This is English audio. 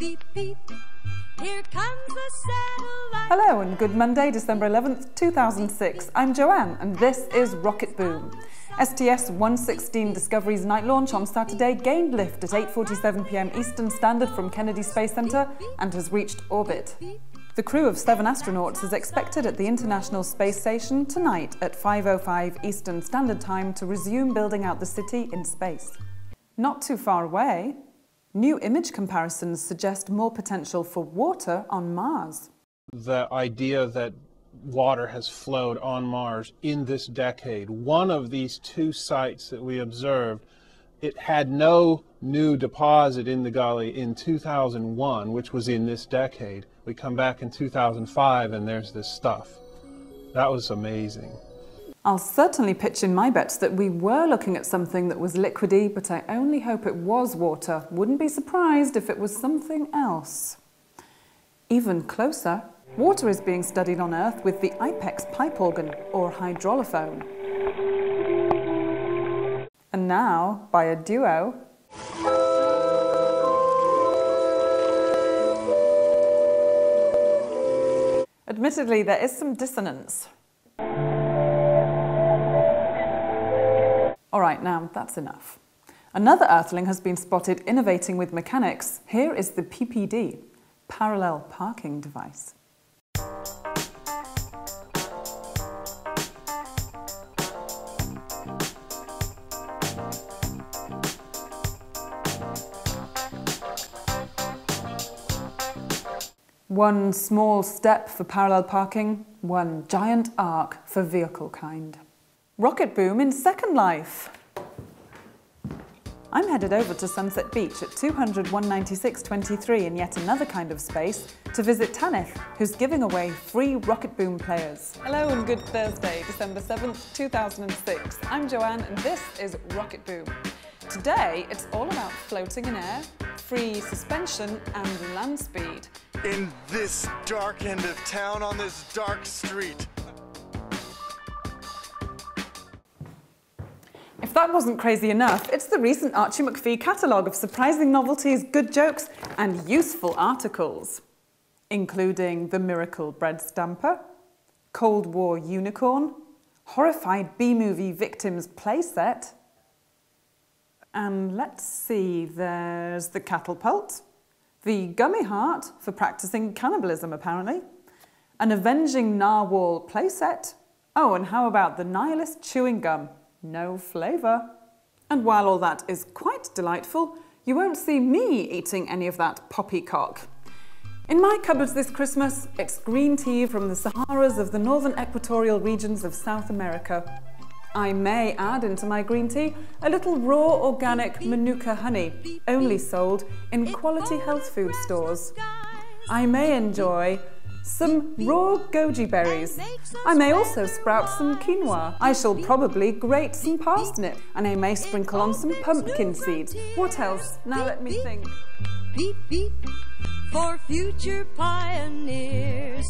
beep, beep. Here comes the satellite. Hello and good Monday, December 11th, 2006. I'm Joanne and this is Rocketboom. STS-116 Discovery's night launch on Saturday gained lift at 8.47pm Eastern Standard from Kennedy Space Center and has reached orbit. The crew of seven astronauts is expected at the International Space Station tonight at 5.05 Eastern Standard Time to resume building out the city in space. Not too far away, New image comparisons suggest more potential for water on Mars. The idea that water has flowed on Mars in this decade, one of these two sites that we observed, it had no new deposit in the gully in 2001, which was in this decade. We come back in 2005 and there's this stuff. That was amazing. I'll certainly pitch in my bets that we were looking at something that was liquidy, but I only hope it was water. Wouldn't be surprised if it was something else. Even closer, water is being studied on Earth with the IPEX pipe organ, or hydraulophone. And now, by a duo, Admittedly, there is some dissonance. All right, now that's enough. Another Earthling has been spotted innovating with mechanics. Here is the PPD, Parallel Parking Device. One small step for parallel parking, one giant arc for vehicle kind. Rocketboom in Second Life. I'm headed over to Sunset Beach at 200 196.23 in yet another kind of space to visit Tanith, who's giving away free Rocketboom players. Hello and good Thursday, December 7th, 2006. I'm Joanne and this is Rocketboom. Today, it's all about floating in air, free suspension and land speed. In this dark end of town on this dark street, If that wasn't crazy enough, it's the recent Archie McPhee catalogue of surprising novelties, good jokes, and useful articles, including The Miracle Bread Stamper, Cold War Unicorn, Horrified B-movie Victims playset, and let's see, there's the Catapult, the Gummy Heart for practicing cannibalism apparently, an Avenging Narwhal playset, oh, and how about the Nihilist Chewing Gum? No flavour. And while all that is quite delightful, you won't see me eating any of that poppycock. In my cupboards this Christmas, it's green tea from the Saharas of the northern equatorial regions of South America. I may add into my green tea a little raw organic Manuka honey, only sold in quality health food stores. I may enjoy some raw goji berries. I may also sprout some quinoa. I shall probably grate some parsnip and I may sprinkle on some pumpkin seeds. What else? Now let me think. Beep, beep, for future pioneers.